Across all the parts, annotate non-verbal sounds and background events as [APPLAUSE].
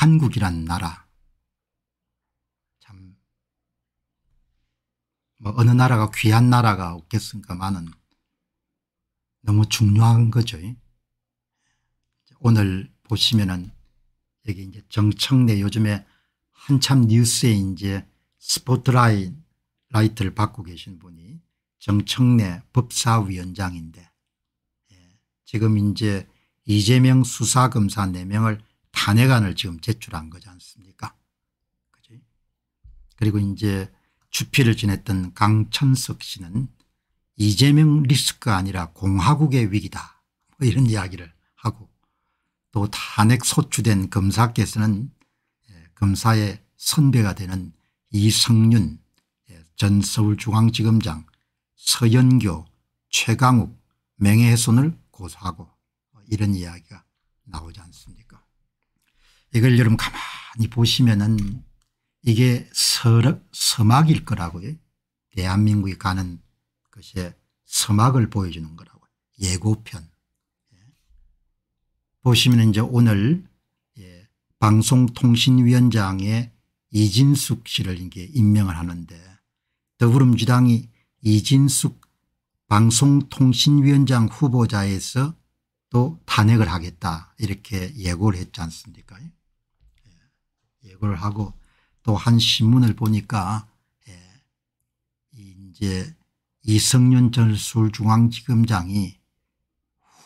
한국이란 나라. 참 뭐 어느 나라가 귀한 나라가 없겠습니까마는 너무 중요한 거죠. 오늘 보시면은 여기 이제 정청래 요즘에 한참 뉴스에 이제 스포트라이트를 받고 계신 분이 정청래 법사위원장인데 예, 지금 이제 이재명 수사검사 4명을 탄핵안을 지금 제출한 거지 않습니까? 그치? 그리고 이제 주필을 지냈던 강천석 씨는 이재명 리스크가 아니라 공화국의 위기다. 뭐 이런 이야기를 하고 또 탄핵 소추된 검사께서는 예, 검사의 선배가 되는 이성윤 예, 전 서울중앙지검장 서연교 최강욱 명예훼손을 고소하고 이런 이야기가 나오지 않습니까 이걸 여러분 가만히 보시면은 이게 서, 서막일 거라고요. 대한민국이 가는 것이 서막을 보여주는 거라고 예고편. 예. 보시면 이제 오늘 예, 방송통신위원장의 이진숙 씨를 이게 임명을 하는데 더불어민주당이 이진숙 방송통신위원장 후보자에서 또 탄핵을 하겠다 이렇게 예고를 했지 않습니까 예. 예고를 하고 또 한 신문을 보니까 예. 이제 이성윤 전 서울중앙지검장이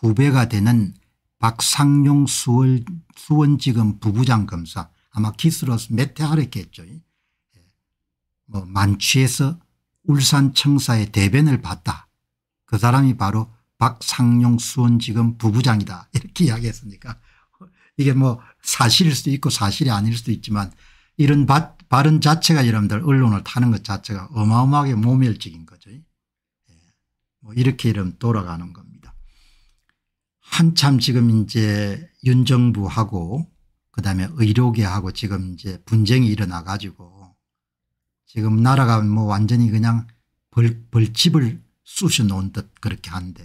후배가 되는 박상용 수원, 수원지검 부부장 검사 아마 기스로서 메테하랬겠죠. 예. 뭐 만취해서 울산 청사의 대변을 봤다. 그 사람이 바로 박상용 수원지검 부부장이다 이렇게 이야기했으니까 이게 뭐 사실일 수도 있고 사실이 아닐 수도 있지만 이런 바, 발언 자체가 여러분들 언론을 타는 것 자체가 어마어마하게 모멸적인 거죠. 예. 뭐 이렇게 이름 돌아가는 겁니다. 한참 지금 이제 윤 정부하고 그다음에 의료계하고 지금 이제 분쟁이 일어나 가지고 지금 나라가 뭐 완전히 그냥 벌, 벌집을 쑤셔 놓은 듯 그렇게 한데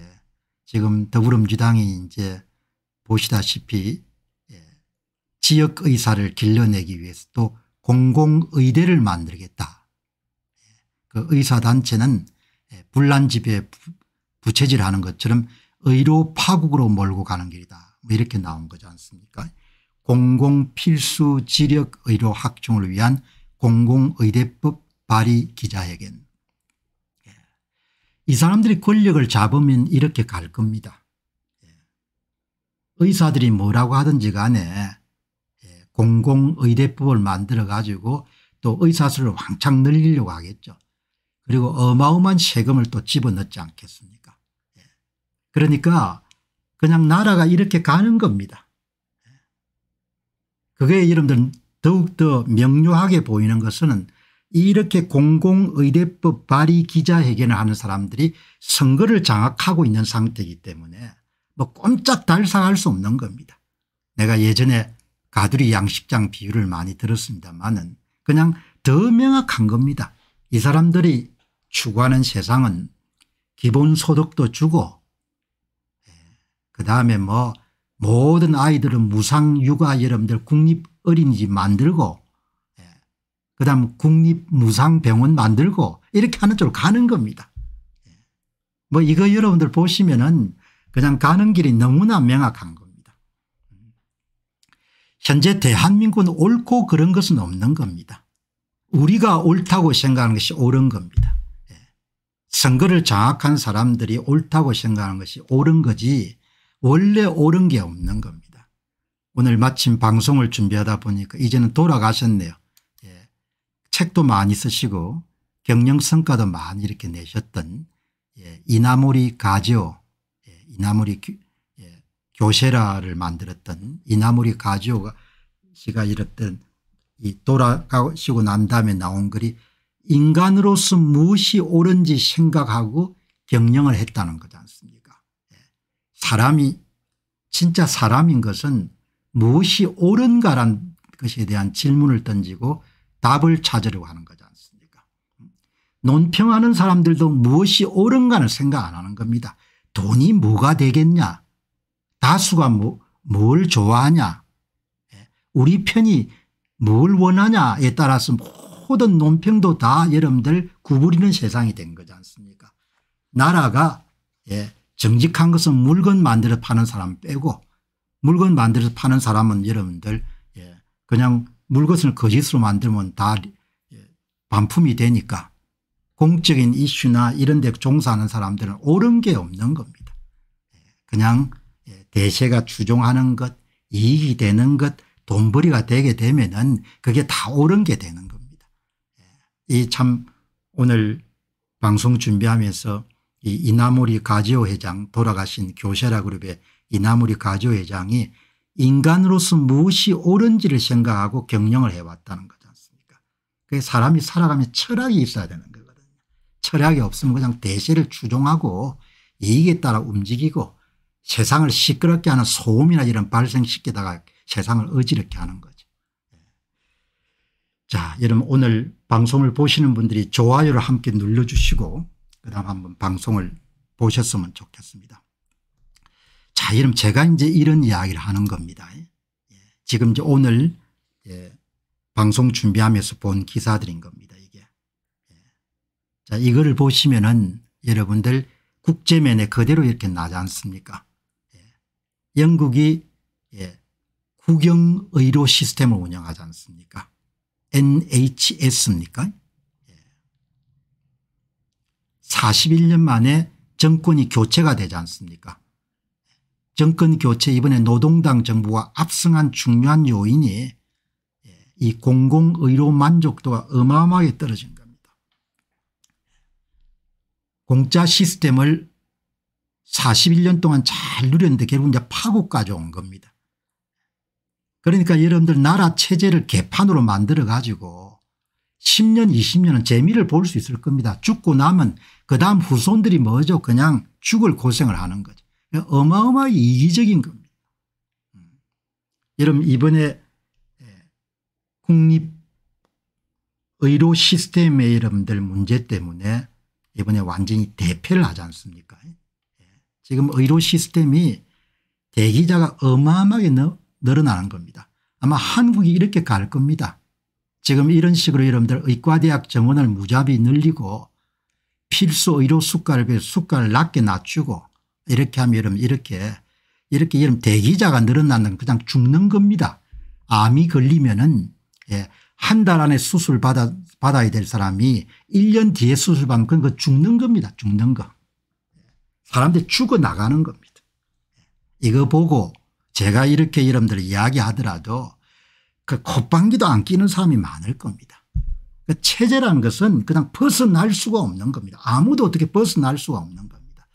지금 더불어민주당이 이제 보시다시피 지역 의사를 길러내기 위해서 또 공공의대를 만들겠다. 그 의사단체는 불난집에 부채질하는 것처럼 의료 파국으로 몰고 가는 길이다. 뭐 이렇게 나온 거지 않습니까 공공필수 지력 의료 확충을 위한 공공의대법 발의 기자회견. 이 사람들이 권력을 잡으면 이렇게 갈 겁니다. 의사들이 뭐라고 하든지 간에 공공의대법을 만들어 가지고 또 의사수를 왕창 늘리려고 하겠죠. 그리고 어마어마한 세금을 또 집어넣지 않겠습니까 예. 그러니까 그냥 나라가 이렇게 가는 겁니다. 예. 그게 여러분들 더욱더 명료하게 보이는 것은 이렇게 공공의대법 발의 기자회견을 하는 사람들이 선거를 장악하고 있는 상태이기 때문에 뭐 꼼짝 달싹할 수 없는 겁니다. 내가 예전에 가두리 양식장 비유를 많이 들었습니다만은 그냥 더 명확한 겁니다. 이 사람들이 추구하는 세상은 기본소득도 주고 예, 그다음에 뭐 모든 아이들은 무상육아 여러분들 국립어린이집 만들고 예, 그다음 국립무상병원 만들고 이렇게 하는 쪽으로 가는 겁니다. 예, 뭐 이거 여러분들 보시면은 그냥 가는 길이 너무나 명확한 겁니다. 현재 대한민국은 옳고 그런 것은 없는 겁니다. 우리가 옳다고 생각하는 것이 옳은 겁니다. 예. 선거를 장악한 사람들이 옳다고 생각하는 것이 옳은 거지 원래 옳은 게 없는 겁니다. 오늘 마침 방송을 준비하다 보니까 이제는 돌아가셨네요. 예. 책도 많이 쓰시고 경영 성과도 많이 이렇게 내셨던 예. 이나모리 가지오 예. 이나모리 교세라를 만들었던 이나무리 가지오가 씨가 이랬던 이 돌아가시고 난 다음에 나온 글이 인간으로서 무엇이 옳은지 생각하고 경영을 했다는 거지 않습니까 예. 사람이 진짜 사람인 것은 무엇이 옳은가란 것에 대한 질문을 던지고 답을 찾으려고 하는 거지 않습니까 논평하는 사람들도 무엇이 옳은가는 생각 안 하는 겁니다. 돈이 뭐가 되겠냐 다수가 뭐, 뭘 좋아하냐 우리 편이 뭘 원하냐에 따라서 모든 논평도 다 여러분들 구부리는 세상이 된 거지 않습니까 나라가 예, 정직한 것은 물건 만들어 파는 사람 빼고 물건 만들어서 파는 사람은 여러분들 예, 그냥 물건을 거짓으로 만들면 다 예, 반품이 되니까 공적인 이슈나 이런 데 종사하는 사람들은 옳은 게 없는 겁니다. 예, 그냥 예, 대세가 추종하는 것 이익이 되는 것 돈벌이가 되게 되면은 그게 다 옳은 게 되는 겁니다. 이 참 오늘 방송 준비하면서 이 이나모리 가지오 회장 돌아가신 교세라 그룹의 이나무리 가조 회장이 인간으로서 무엇이 옳은지를 생각하고 경영을 해왔다는 거지 않습니까 그 사람이 살아가면 철학이 있어야 되는 거거든요. 철학이 없으면 그냥 대세를 추종하고 이익에 따라 움직이고 세상을 시끄럽게 하는 소음이나 이런 발생시키다가 세상을 어지럽게 하는 거죠. 자 여러분 오늘 방송을 보시는 분들이 좋아요를 함께 눌러주시고 그 다음 한번 방송을 보셨으면 좋겠습니다. 자, 여러분 제가 이제 이런 이야기를 하는 겁니다. 예. 지금 이제 오늘 예, 방송 준비하면서 본 기사들인 겁니다. 이게. 예. 자, 이거를 보시면은 여러분들 국제면에 그대로 이렇게 나지 않습니까? 예. 영국이 예, 국영의료 시스템을 운영하지 않습니까? NHS입니까? 41년 예. 만에 정권이 교체가 되지 않습니까? 정권 교체 이번에 노동당 정부가 압승한 중요한 요인이 예, 이 공공의료 만족도가 어마어마하게 떨어진 겁니다. 공짜 시스템을 41년 동안 잘 누렸는데 결국 이제 파국까지 온 겁니다. 그러니까 여러분들 나라 체제를 개판으로 만들어 가지고 10년 20년은 재미를 볼 수 있을 겁니다. 죽고 나면 그다음 후손들이 뭐죠 그냥 죽을 고생을 하는 거죠. 어마어마하게 이기적인 겁니다. 음. 여러분 이번에 국립 의료 시스템의 여러분들 문제 때문에 이번에 완전히 대패를 하지 않습니까 예. 지금 의료 시스템이 대기자가 어마어마하게 늘어나는 겁니다. 아마 한국이 이렇게 갈 겁니다. 지금 이런 식으로 여러분들 의과대학 정원을 무자비 늘리고 필수 의료 수가를 수가를 낮게 낮추고 이렇게 하면 여러분 이렇게 이렇게 여러분 대기자가 늘어나는 그냥 죽는 겁니다. 암이 걸리면은 예, 한 달 안에 수술 받아, 받아야 될 사람이 1년 뒤에 수술 받으면 그건 죽는 겁니다. 죽는 거. 사람들이 죽어나가는 겁니다. 이거 보고 제가 이렇게 여러분들 이야기하더라도 그 콧방귀도 안 끼는 사람이 많을 겁니다. 그 체제라는 것은 그냥 벗어날 수가 없는 겁니다. 아무도 어떻게 벗어날 수가 없는 겁니다.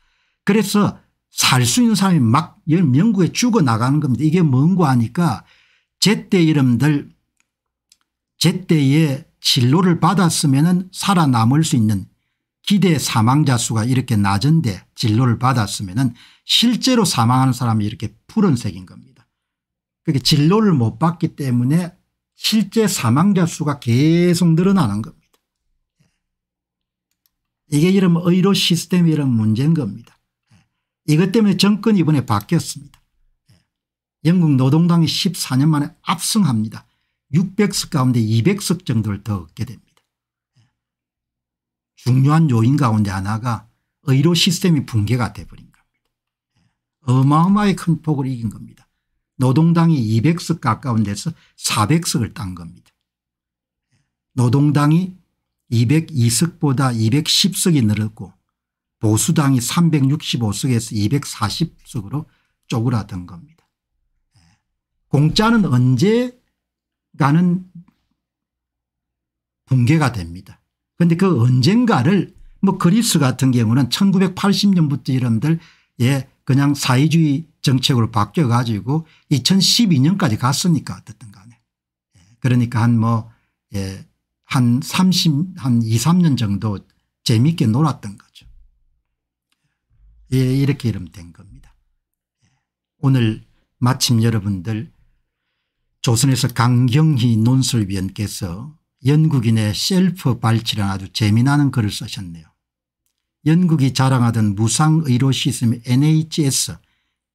그래서 살 수 있는 사람이 막 영국에 죽어나가는 겁니다. 이게 뭔고 하니까 제때 여러분들 제때에 진로를 받았으면 살아남을 수 있는 기대 사망자 수가 이렇게 낮은데 진로를 받았으면 실제로 사망하는 사람이 이렇게 푸른색인 겁니다. 그게 진로를 못 받기 때문에 실제 사망자 수가 계속 늘어나는 겁니다. 이게 이런 의료 시스템이 이런 문제인 겁니다. 이것 때문에 정권이 이번에 바뀌었습니다. 예. 영국 노동당이 14년 만에 압승합니다. 600석 가운데 200석 정도를 더 얻게 됩니다. 예. 중요한 요인 가운데 하나가 의료 시스템이 붕괴가 돼버린 겁니다. 예. 어마어마하게 큰 폭을 이긴 겁니다. 노동당이 200석 가까운 데서 400석을 딴 겁니다. 노동당이 202석보다 210석이 늘었고 보수당이 365석에서 240석으로 쪼그라든 겁니다. 예. 공짜는 언제 가는 붕괴가 됩니다. 그런데 그 언젠가를 뭐 그리스 같은 경우는 1980년부터 여러분들 예 그냥 사회주의 정책으로 바뀌어 가지고 2012년까지 갔으니까 어떻든 간에 예. 그러니까 한뭐 예, 한 30, 한 2, 3년 정도 재미있게 놀았던 거죠. 예, 이렇게 이러면 된 겁니다. 오늘 마침 여러분들 조선에서 강경희 논설위원께서 영국인의 셀프 발치라는 아주 재미나는 글을 쓰셨네요. 영국이 자랑하던 무상의료 시스템 NHS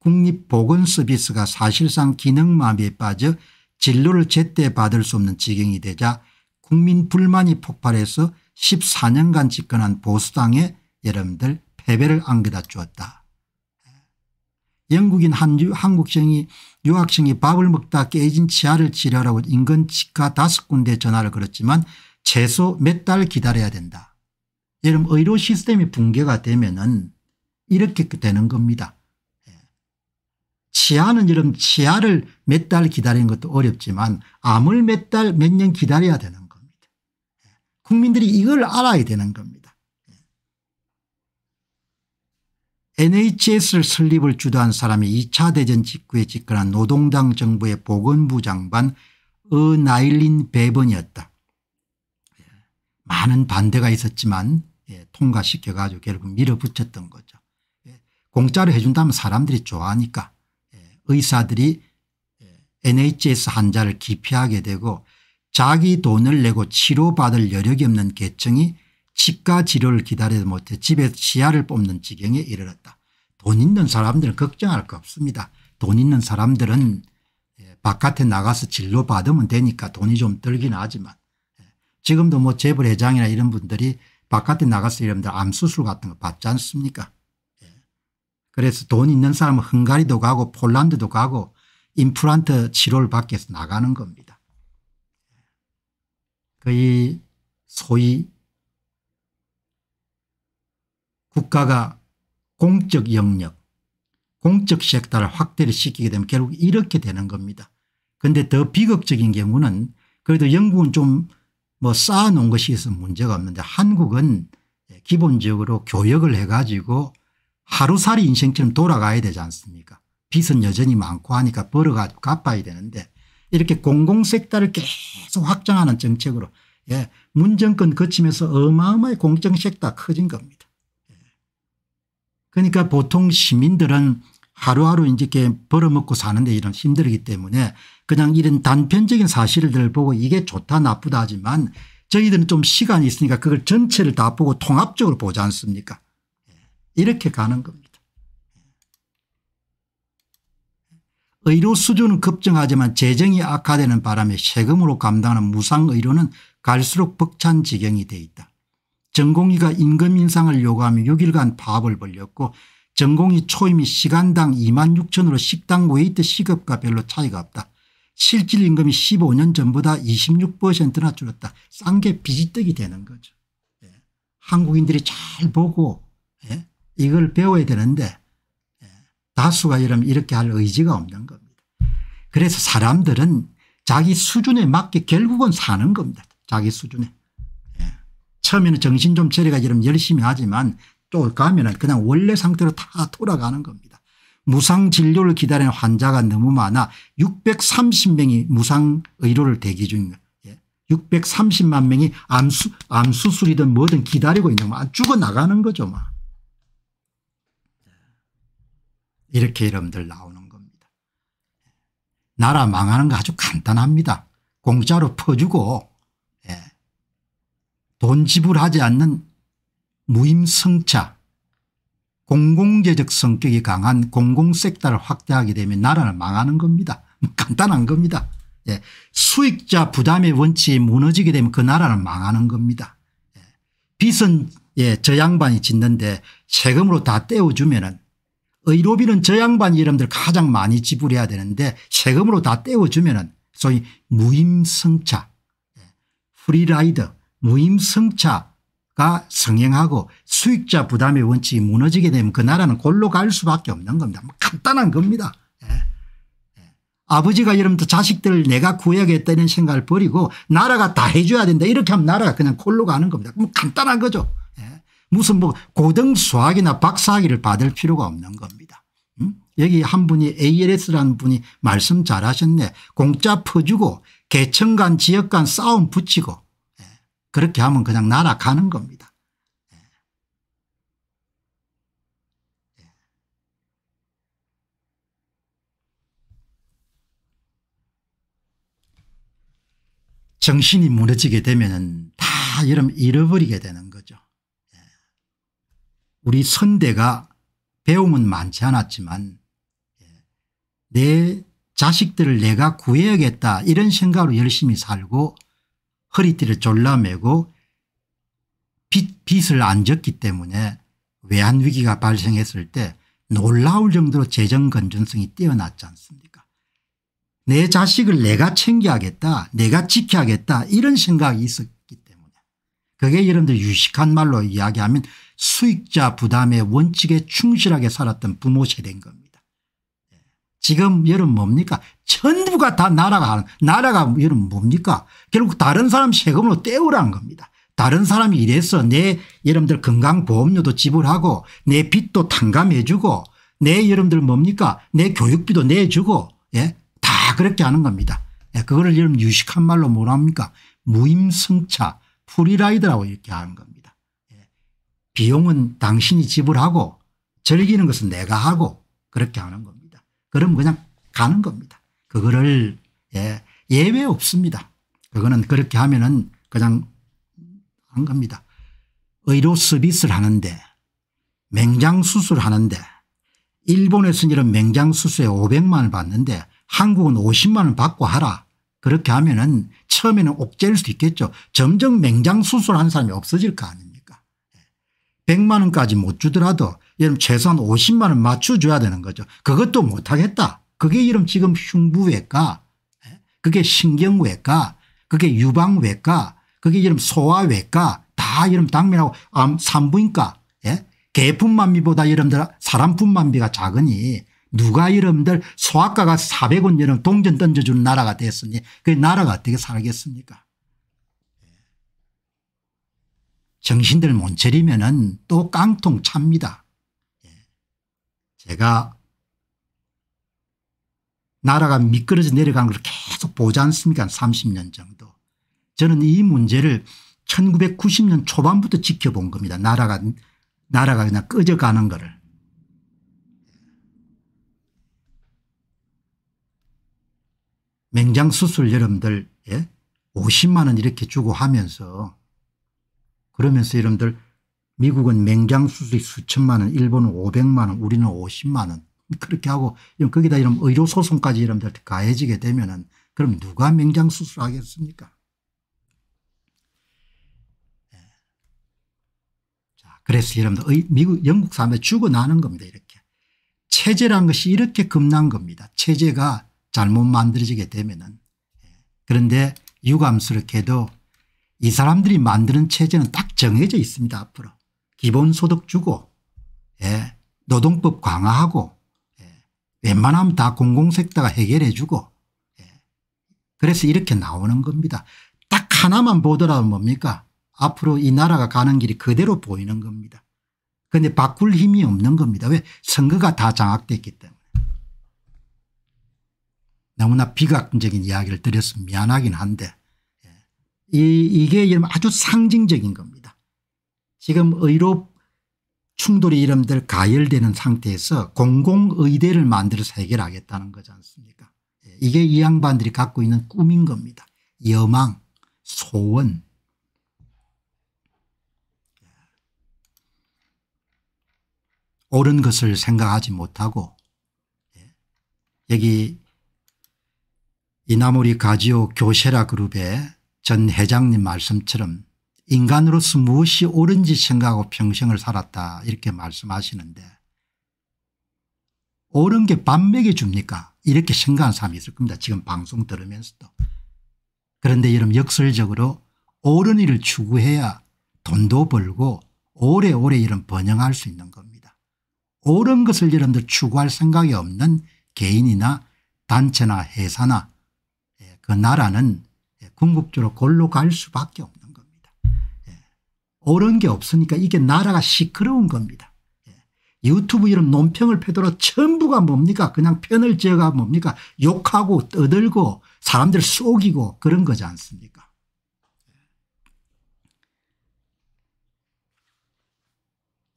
국립보건서비스가 사실상 기능마비에 빠져 진로를 제때 받을 수 없는 지경이 되자 국민 불만이 폭발해서 14년간 집권한 보수당에 여러분들 패배를 안겨다 주었다. 영국인 한유, 한국생이 유학생이 밥을 먹다 깨진 치아를 치료하라고 인근 치과 다섯 군데 전화를 걸었지만 최소 몇 달 기다려야 된다. 여러분 의료 시스템이 붕괴가 되면 은 이렇게 되는 겁니다. 예. 치아는 여러분 치아를 몇 달 기다리는 것도 어렵지만 암을 몇 달 몇 년 기다려야 되는 겁니다. 예. 국민들이 이걸 알아야 되는 겁니다. NHS를 설립을 주도한 사람이 2차 대전 직후에 집권한 노동당 정부의 보건부 장관 어나일린 베번이었다. 예. 많은 반대가 있었지만 예, 통과시켜 가지고 결국 밀어붙였던 거죠. 예. 공짜로 해준다면 사람들이 좋아하니까 의사들이 NHS 환자를 기피하게 되고 자기 돈을 내고 치료받을 여력이 없는 계층이 치과 치료를 기다리지 못해 집에서 치아를 뽑는 지경에 이르렀다. 돈 있는 사람들은 걱정할 거 없습니다. 돈 있는 사람들은 예, 바깥에 나가서 진료 받으면 되니까 돈이 좀 들긴 하지만 예, 지금도 뭐 재벌 회장이나 이런 분들이 바깥에 나가서 여러분들 암수술 같은 거 받지 않습니까 예. 그래서 돈 있는 사람은 헝가리도 가고 폴란드도 가고 임플란트 치료를 받기 위해서 나가는 겁니다. 거의 소위 국가가 공적 영역 공적 섹터를 확대를 시키게 되면 결국 이렇게 되는 겁니다. 그런데 더 비극적인 경우는 그래도 영국은 좀 뭐 쌓아놓은 것이 있어서 문제가 없는데 한국은 기본적으로 교역을 해가지고 하루살이 인생처럼 돌아가야 되지 않습니까 빚은 여전히 많고 하니까 벌어가지고 갚아야 되는데 이렇게 공공섹터를 계속 확장하는 정책으로 예, 문정권 거치면서 어마어마하게 공정섹터가 커진 겁니다. 그러니까 보통 시민들은 하루하루 이렇게 벌어먹고 사는데 이런 힘들기 때문에 그냥 이런 단편적인 사실들을 보고 이게 좋다 나쁘다 하지만 저희들은 좀 시간이 있으니까 그걸 전체를 다 보고 통합적으로 보지 않습니까 예. 이렇게 가는 겁니다. 의료 수준은 급증하지만 재정이 악화되는 바람에 세금으로 감당하는 무상 의료는 갈수록 벅찬 지경이 돼 있다. 전공의가 임금 인상을 요구하며 6일간 파업을 벌렸고 전공의 초임이 시간당 2만 6천으로 식당 웨이트 시급과 별로 차이가 없다. 실질 임금이 15년 전보다 26%나 줄었다. 싼 게 비지떡이 되는 거죠. 예. 한국인들이 잘 보고 예. 이걸 배워야 되는데 예. 다수가 이러면 이렇게 할 의지가 없는 겁니다. 그래서 사람들은 자기 수준에 맞게 결국은 사는 겁니다. 자기 수준에. 처음에는 정신 좀 차리가 이러면 열심히 하지만 또 가면은 그냥 원래 상태로 다 돌아가는 겁니다. 무상 진료를 기다리는 환자가 너무 많아 630명이 무상 의료를 대기 중입니다. 630만 명이 암수, 암수술이든 뭐든 기다리고 있는 거 죽어나가는 거죠. 막. 이렇게 여러분들 나오는 겁니다. 나라 망하는 거 아주 간단합니다. 공짜로 퍼주고 돈 지불하지 않는 무임성차 공공재적 성격이 강한 공공섹터를 확대하게 되면 나라는 망하는 겁니다. [LAUGHS] 간단한 겁니다. 예. 수익자 부담의 원칙이 무너지게 되면 그 나라는 망하는 겁니다. 예. 빚은 예, 저 양반이 짓는데 세금으로 다 떼어주면 의료비는 저 양반이 여러분들 가장 많이 지불해야 되는데 세금으로 다 떼어주면 소위 무임성차 예. 프리라이더 무임승차가 성행하고 수익자 부담의 원칙이 무너지게 되면 그 나라는 골로 갈 수밖에 없는 겁니다. 뭐 간단한 겁니다. 예. 예. 아버지가 여러분들 자식들 내가 구해야겠다는 생각을 버리고 나라가 다 해줘야 된다 이렇게 하면 나라가 그냥 골로 가는 겁니다. 뭐 간단한 거죠. 예. 무슨 뭐 고등 수학이나 박사학위를 받을 필요가 없는 겁니다. 음? 여기 한 분이 ALS라는 분이 말씀 잘하셨네. 공짜 퍼주고 계층 간 지역 간 싸움 붙이고 그렇게 하면 그냥 날아가는 겁니다. 예. 예. 정신이 무너지게 되면 다 이러면 잃어버리게 되는 거죠. 예. 우리 선대가 배움은 많지 않았지만 내 자식들을 내가 구해야겠다 이런 생각으로 열심히 살고 허리띠를 졸라매고 빚, 빚을 안 졌기 때문에 외환위기가 발생했을 때 놀라울 정도로 재정 건전성이 뛰어났지 않습니까 내 자식을 내가 챙겨야겠다 내가 지켜야겠다 이런 생각이 있었기 때문에 그게 여러분들 유식한 말로 이야기하면 수익자 부담의 원칙에 충실하게 살았던 부모 세대인 겁니다. 지금 여러분 뭡니까 전부가 다 나라가 하는 나라가 여러분 뭡니까 결국 다른 사람 세금으로 떼우라는 겁니다. 다른 사람이 이래서 내 여러분들 건강보험료도 지불하고 내 빚도 탕감해 주고 내 여러분들 뭡니까 내 교육비도 내주고 예? 다 그렇게 하는 겁니다. 예, 그거를 여러분 유식한 말로 뭐라 합니까 무임승차 free ride라고 이렇게 하는 겁니다. 예. 비용은 당신이 지불하고 즐기는 것은 내가 하고 그렇게 하는 겁니다. 그럼 그냥 가는 겁니다. 그거를 예, 예외 없습니다. 그거는 그렇게 하면은 그냥 한 겁니다. 의료 서비스를 하는데 맹장 수술을 하는데 일본에서는 이런 맹장 수술에 500만 원을 받는데 한국은 50만 원 받고 하라. 그렇게 하면은 처음에는 옥죄일 수도 있겠죠. 점점 맹장 수술한 사람이 없어질 거 아닙니까 100만 원까지 못 주더라도 여러분 최소한 50만 원 맞춰줘야 되는 거죠. 그것도 못하겠다. 그게 이름 지금 흉부외과 그게 신경외과 그게 유방외과 그게 이름 소아외과 다 이름 당면하고 암 산부인과 예? 개품만비보다 여러분들 사람품만비가 작으니 누가 여러분들 소아과가 400원 여러분 동전 던져주는 나라가 됐으니 그 나라가 어떻게 살겠습니까 정신들 못 차리면 또 깡통 찹니다. 예. 제가 나라가 미끄러져 내려간 걸 계속 보지 않습니까 30년 정도. 저는 이 문제를 1990년 초반부터 지켜본 겁니다. 나라가 나라가 그냥 꺼져가는 거를. 맹장 수술 여러분들 예? 50만 원 이렇게 주고 하면서 그러면서 여러분들 미국은 맹장 수술이 수천만 원 일본은 500만 원 우리는 50만 원. 그렇게 하고 거기다 이런 의료 소송까지 여러분들 가해지게 되면은 그럼 누가 맹장 수술하겠습니까? 예. 자, 그래서 여러분들 미국 영국 사람들 죽어나는 겁니다 이렇게. 체제란 것이 이렇게 겁난 겁니다. 체제가 잘못 만들어지게 되면은. 그런데 유감스럽게도 이 사람들이 만드는 체제는 딱 정해져 있습니다 앞으로 기본소득 주고 예. 노동법 강화하고 예. 웬만하면 다 공공섹터가 해결해 주고 예. 그래서 이렇게 나오는 겁니다 딱 하나만 보더라도 뭡니까 앞으로 이 나라가 가는 길이 그대로 보이는 겁니다 그런데 바꿀 힘이 없는 겁니다 왜 선거가 다 장악됐기 때문에 너무나 비각적인 이야기를 드려서 미안하긴 한데 예. 이, 이게 아주 상징적인 겁니다. 지금 의료 충돌이 이름들 가열되는 상태에서 공공의대를 만들어서 해결하겠다는 거지 않습니까 예. 이게 이 양반들이 갖고 있는 꿈인 겁니다. 여망 소원 예. 옳은 것을 생각하지 못하고 여기 이나모리 가지오 교세라 그룹의 전 회장님 말씀처럼 인간으로서 무엇이 옳은지 생각하고 평생을 살았다 이렇게 말씀하시는데 옳은 게밥 먹여줍니까 이렇게 생각하는 사람이 있을 겁니다. 지금 방송 들으면서도. 그런데 여러분 역설적으로 옳은 일을 추구해야 돈도 벌고 오래오래 이런 번영할 수 있는 겁니다. 옳은 것을 여러분들 추구할 생각이 없는 개인이나 단체나 회사나 그 나라는 궁극적으로 골로 갈 수밖에 없는. 예. 옳은 게 없으니까 이게 나라가 시끄러운 겁니다. 예. 유튜브 이런 논평을 패도록 전부가 뭡니까 그냥 편을 지어가 뭡니까 욕하고 떠들고 사람들 속이고 그런 거지 않습니까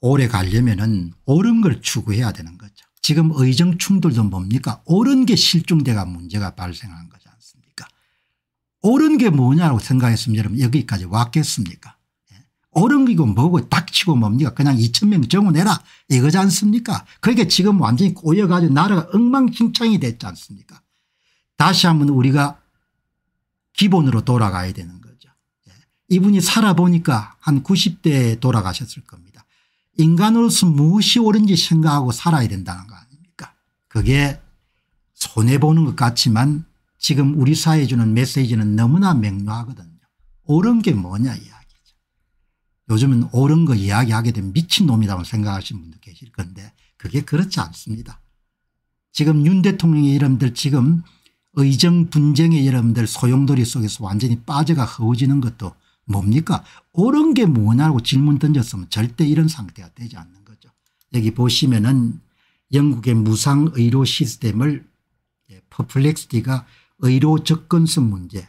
오래 가려면 옳은 걸 추구해야 되는 거죠. 지금 의정 충돌도 뭡니까 옳은 게 실종돼가 문제가 발생한 거죠. 옳은 게 뭐냐고 생각했으면 여러분 여기까지 왔겠습니까 예. 옳은 이고 뭐고 닥치고 뭡니까 그냥 2천 명 정원해라 이거지 않습니까 그게 지금 완전히 꼬여가지고 나라가 엉망진창이 됐지 않습니까 다시 한번 우리가 기본으로 돌아가야 되는 거죠. 예. 이분이 살아보니까 한 90대에 돌아가셨을 겁니다. 인간으로서 무엇이 옳은지 생각하고 살아야 된다는 거 아닙니까 그게 손해보는 것 같지만 지금 우리 사회에 주는 메시지는 너무나 명료하거든요. 옳은 게 뭐냐 이야기죠. 요즘은 옳은 거 이야기하게 되면 미친놈이라고 생각하시는 분도 계실 건데 그게 그렇지 않습니다. 지금 윤 대통령의 여러분들 지금 의정 분쟁의 여러분들 소용돌이 속에서 완전히 빠져가 허우지는 것도 뭡니까 옳은 게 뭐냐고 질문 던졌으면 절대 이런 상태가 되지 않는 거죠. 여기 보시면은 영국의 무상 의료 시스템을 예, Perplexity가 의료 접근성 문제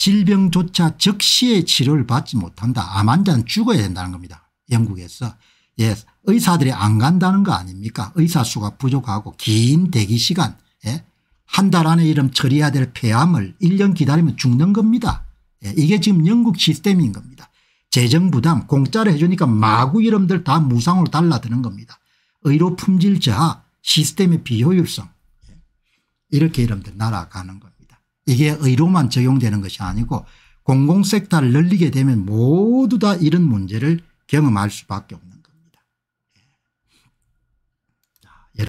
질병조차 즉시에 치료를 받지 못한다. 암 환자는 죽어야 된다는 겁니다. 영국에서. 예, 의사들이 안 간다는 거 아닙니까 의사 수가 부족하고 긴 대기 시간 예? 한 달 안에 이름 처리해야 될 폐암을 1년 기다리면 죽는 겁니다. 예, 이게 지금 영국 시스템인 겁니다. 재정 부담 공짜로 해주니까 마구 이름들 다 무상으로 달라드는 겁니다. 의료 품질 저하 시스템의 비효율성 예, 이렇게 이름들 날아가는 겁니다. 이게 의료만 적용되는 것이 아니고 공공섹터를 늘리게 되면 모두 다 이런 문제를 경험할 수밖에 없는